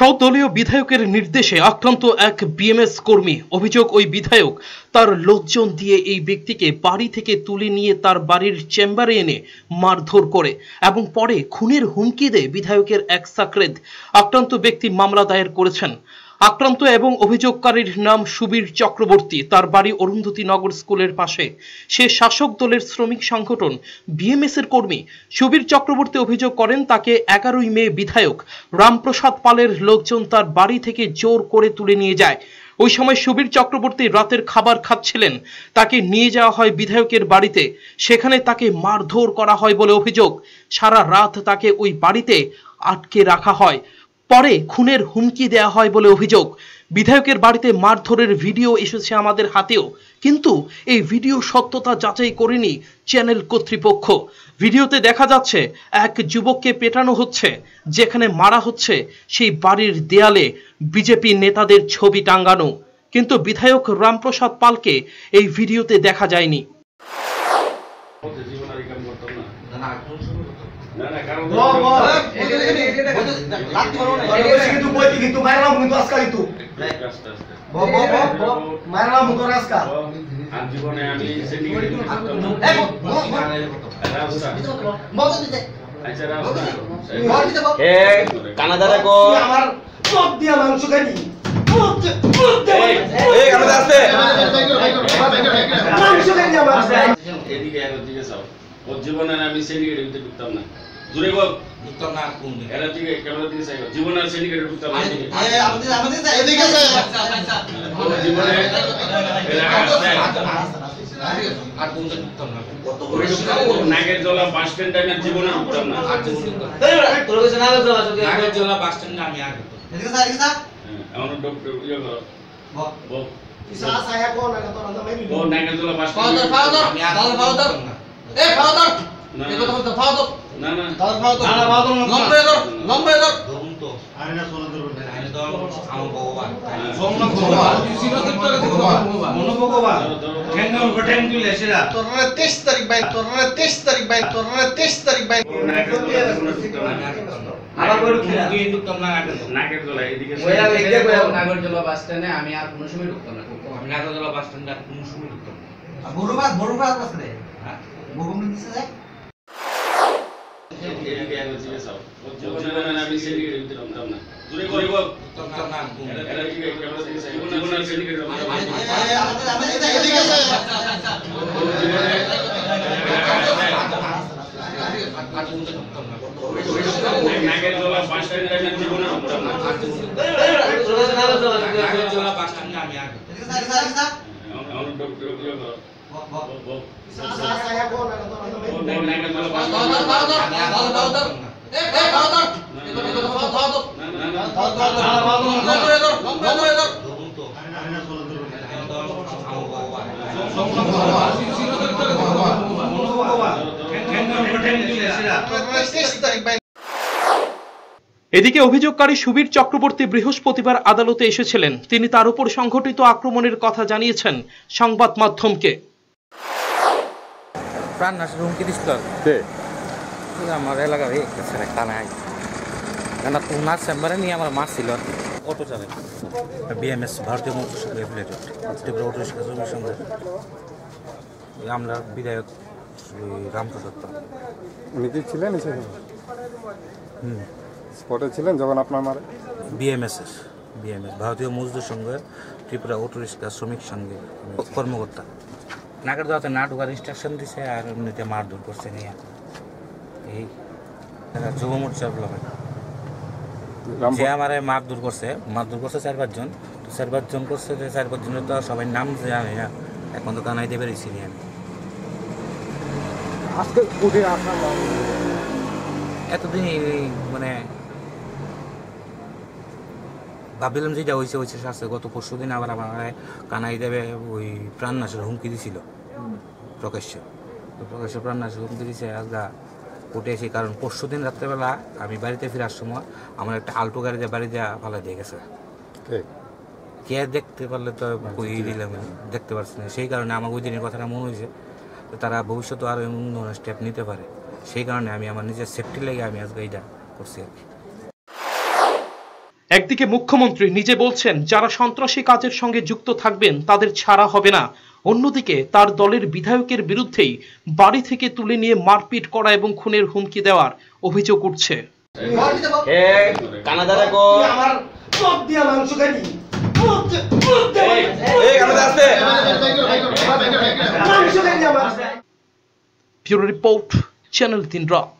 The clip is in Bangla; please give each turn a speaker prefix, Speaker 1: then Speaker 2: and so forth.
Speaker 1: সদলীয় বিধায়কের নির্দেশে আক্রান্ত এক বিএমএস কর্মী অভিযোগ ওই বিধায়ক তার লোকজন দিয়ে এই ব্যক্তিকে বাড়ি থেকে তুলে নিয়ে তার বাড়ির চেম্বারে এনে মারধর করে এবং পরে খুনের হুমকি দেয় বিধায়কের এক সাকরেদ। আক্রান্ত ব্যক্তি মামলা দায়ের করেছেন। আক্রান্ত এবং অভিযোগকারীর নাম সুবীর চক্রবর্তী। তার বাড়ি অরুন্ধতী নগর স্কুলের পাশে। সে শাসক দলের শ্রমিক সংগঠন বিএমএস এর কর্মী। সুবীর চক্রবর্তী অভিযোগ করেন, তাকে এগারোই মে বিধায়ক রামপ্রসাদ পালের লোকজন তার বাড়ি থেকে জোর করে তুলে নিয়ে যায়। ওই সময় সুবীর চক্রবর্তী রাতের খাবার খাচ্ছিলেন। তাকে নিয়ে যাওয়া হয় বিধায়কের বাড়িতে। সেখানে তাকে মারধর করা হয় বলে অভিযোগ। সারা রাত তাকে ওই বাড়িতে আটকে রাখা হয়। পরে খুনের হুমকি দেয়া হয় বলে অভিযোগ। বিধায়কের বাড়িতে মারধরের ভিডিও এসেছে আমাদের হাতেও। কিন্তু এই ভিডিও সত্যতা যাচাই করেনি চ্যানেল কর্তৃপক্ষ। ভিডিওতে দেখা যাচ্ছে, এক যুবককে পেটানো হচ্ছে, যেখানে মারা হচ্ছে সেই বাড়ির দেয়ালে বিজেপি নেতাদের ছবি টাঙ্গানো কিন্তু বিধায়ক রামপ্রসাদ পালকে এই ভিডিওতে দেখা যায়নি।
Speaker 2: জীবন আমি আচ্ছা
Speaker 3: কানাডারে কো
Speaker 4: আমার মগ দিয়া মাংস খাইনি মাংস খাইনি আমার
Speaker 2: এদিকে আর যাও ওর জীবনে আমি সিন্ডিকেটের ভিতরে ঢুকতাম না জুড়ে বল
Speaker 3: ঢুকতাম না কোন দিকে
Speaker 2: এর দিকে ক্যামেরা দিকে চাইও জীবনে আর সিন্ডিকেটে ঢুকতাম না
Speaker 4: আমাদের আমাদের এদিকে
Speaker 2: জীবনে
Speaker 3: আর কোন দিকে ঢুকতাম না
Speaker 2: ওই ঢুকতাম, নাগের জলা বাস স্ট্যান্ড আমি আর জীবনে ঢুকতাম না
Speaker 3: আর কোন
Speaker 4: তোর কাছে না চলা শুধু
Speaker 3: আগের জেলা বাস স্ট্যান্ডে আমি আগে
Speaker 4: এদিকে স্যার এদিকে স্যার
Speaker 2: হ্যাঁ, ডক্টর ইয়ে করো
Speaker 4: ইসা সায়া কোন না তোর না মেনি
Speaker 2: ও নাগের জলা বাস স্ট্যান্ড
Speaker 3: আমি আগে
Speaker 4: এ কথা বলতে
Speaker 2: না না।
Speaker 4: লম্বা ধর লম্বা ধর।
Speaker 3: ধরুন তো। আরে তো আমার ভগবান।
Speaker 2: সোমনাথ
Speaker 4: ভগবান
Speaker 2: ধরো, ধরো, ধরো।
Speaker 3: ঠ্যাঙ্গা উপর ঠ্যাং তুলে সেরা
Speaker 4: তোর 23 তারিখ বাই তোর 23 তারিখ বাই তোর 23 তারিখ বাই
Speaker 2: নাগের জলা জীবনে
Speaker 3: আমি
Speaker 4: বড়
Speaker 5: নাগরজলা আর কোনো সময় ঢুকতাম না। ঢুকতাম
Speaker 3: আমি আগের জেলা বাস স্ট্যান্ডে আর কোন সময় ঢুকতাম না।
Speaker 4: আছে
Speaker 3: হ্যাঁ
Speaker 2: জলা বাস
Speaker 3: জেলা বাস স্ট্যান্ডে আমি আগে
Speaker 4: এদিকে স্যার এদিকে স্যার
Speaker 2: এমন এমন ডক্টর ইয়ে করো
Speaker 4: ব ব
Speaker 2: বল বল
Speaker 4: ইসা সায়া কোন না তোর না
Speaker 2: ও
Speaker 4: মেনি
Speaker 2: নাগের জলা বাস
Speaker 4: ফাদার
Speaker 2: স্ট্যান্ড
Speaker 4: ফাদার
Speaker 3: আমি আগে
Speaker 4: ফাদার ফাদার
Speaker 3: ঢুকতাম না
Speaker 4: এ এ ফাদার এই কথা ফাদার
Speaker 2: না না না
Speaker 4: লম্বা ধর লম্বা ধর
Speaker 3: ধরুন তো আমি তো আমার ভগবান ঠ্যাঙ্গা উপর ঠ্যাং তুলে সেরা
Speaker 4: তোর 23 তারিখ বাই
Speaker 1: এদিকে অভিযোগকারী সুবীর চক্রবর্তী বৃহস্পতিবার আদালতে এসেছিলেন। তিনি তার উপর সংঘটিত আক্রমণের কথা জানিয়েছেন সংবাদ মাধ্যমকে।
Speaker 6: প্রাণ নাশের হুমকি দিছিল। আমার এলাকার এই ছেলে কানাই কেন ওনার চেম্বারে নিয়ে আমার মারছিল আর কি অটো চালাই BMS Bharatiya Mukta Sangh affiliated Tripura auto rickshaw Shramik Sangh ওই আমরা বিধায়ক শ্রী রামপ্রসাদ।
Speaker 7: উনি কি ছিলেন সেখানে
Speaker 6: হুম।
Speaker 7: স্পটে ছিলেন যখন আপনার মারে?
Speaker 6: বিএমএসএস বিএমএস ভারতীয় মজদুর সংঘ ত্রিপুরা অটো রিক্সা শ্রমিক সংঘে কর্মকর্তা। নাকের দাওয়াতে না ঢোকার ইনস্ট্রাকশন দিছে আর এমনিতে মারধর করছে নিয়ে। এই যুব মোর্চার ব্লকে যে আমারে মারধর করছে মারধর করছে চার পাঁচজন তো চার পাঁচজন করছে যে চার পাঁচজনের তো সবাই নাম জানি না এখন তো কানাইতে পেরেছি নি আমি
Speaker 7: আজকে আপনার
Speaker 6: এতদিন মানে ভাবছিলাম যেটা হয়েছে হয়েছে শাস্তি গত পরশু দিন আবার আমার কানাই দেবে ওই প্রাণনাশের হুমকি দিছিল। প্রকাশ্য। তো প্রকাশ্য প্রাণনাশের হুমকি দিছে আজগা কোর্টে এসে কারণ পরশু দিন রাত্রেবেলা আমি বাড়িতে ফেরার সময় আমার একটা আলটো গাড়িতে বাড়ি দেওয়া ফালা দিয়ে গেছে। কে? দেখতে পারলে তো কই দিলাম দেখতে পারছি না। সেই কারণে আমার ওই দিনের কথাটা মনে হয়েছে তো তারা ভবিষ্যতে আরও এমন ধরনের স্টেপ নিতে পারে। সেই কারণে আমি আমার নিজের সেফটি লেগে আমি আজকে এইটা করছি আর কি।
Speaker 1: একদিকে মুখ্যমন্ত্রী নিজে বলছেন যারা সন্ত্রাসী কাজের সঙ্গে যুক্ত থাকবেন তাদের ছাড়া হবে না। অন্যদিকে তার দলের বিধায়কের বিরুদ্ধেই বাড়ি থেকে তুলে নিয়ে মারপিট করা এবং খুনের হুমকি দেওয়ার অভিযোগ উঠছে। রিপোর্ট চ্যানেল তিন রা।